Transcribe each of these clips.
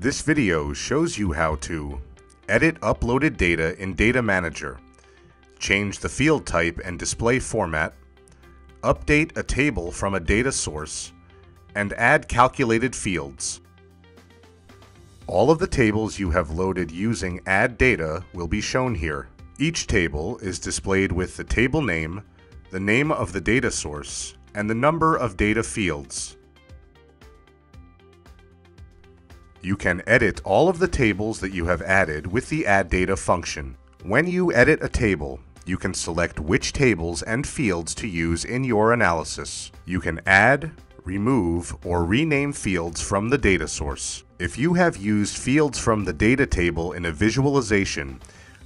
This video shows you how to edit uploaded data in Data Manager, change the field type and display format, update a table from a data source, and add calculated fields. All of the tables you have loaded using Add Data will be shown here. Each table is displayed with the table name, the name of the data source, and the number of data fields. You can edit all of the tables that you have added with the Add Data function. When you edit a table, you can select which tables and fields to use in your analysis. You can add, remove, or rename fields from the data source. If you have used fields from the data table in a visualization,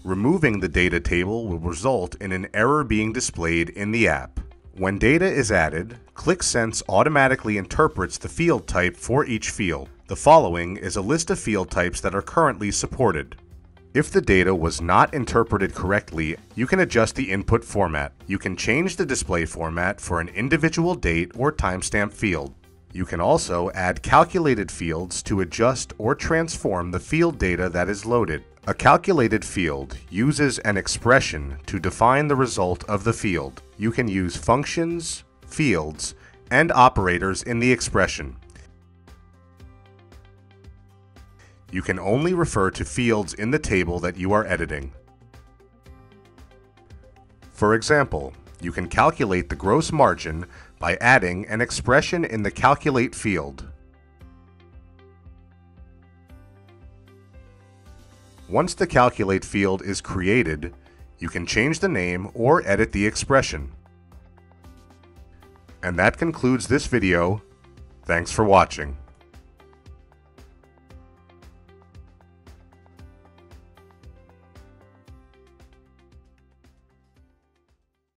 removing the data table will result in an error being displayed in the app. When data is added, Qlik Sense automatically interprets the field type for each field. The following is a list of field types that are currently supported. If the data was not interpreted correctly, you can adjust the input format. You can change the display format for an individual date or timestamp field. You can also add calculated fields to adjust or transform the field data that is loaded. A calculated field uses an expression to define the result of the field. You can use functions, fields, and operators in the expression. You can only refer to fields in the table that you are editing. For example, you can calculate the gross margin by adding an expression in the Calculate field. Once the Calculate field is created, you can change the name or edit the expression. And that concludes this video. Thanks for watching.